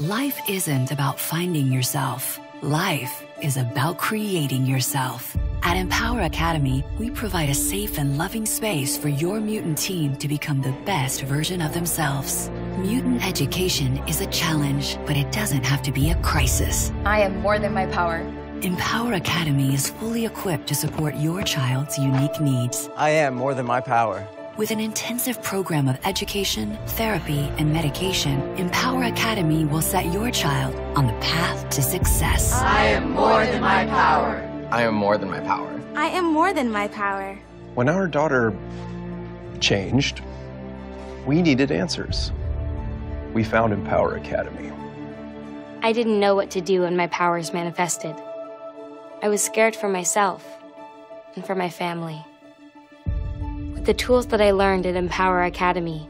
Life isn't about finding yourself. Life is about creating yourself. At Empower Academy, we provide a safe and loving space for your mutant teen to become the best version of themselves. Mutant education is a challenge, but it doesn't have to be a crisis. I am more than my power. Empower Academy is fully equipped to support your child's unique needs. I am more than my power. With an intensive program of education, therapy, and medication, Empower Academy will set your child on the path to success. I am more than my power. I am more than my power. I am more than my power. When our daughter changed, we needed answers. We found Empower Academy. I didn't know what to do when my powers manifested. I was scared for myself and for my family. With the tools that I learned at Empower Academy,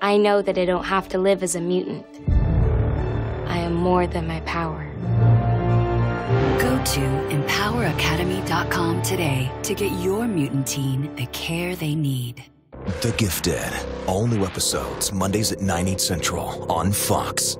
I know that I don't have to live as a mutant. I am more than my power. Go to empoweracademy.com today to get your mutant teen the care they need. The Gifted. All new episodes, Mondays at 9, 8 central on Fox.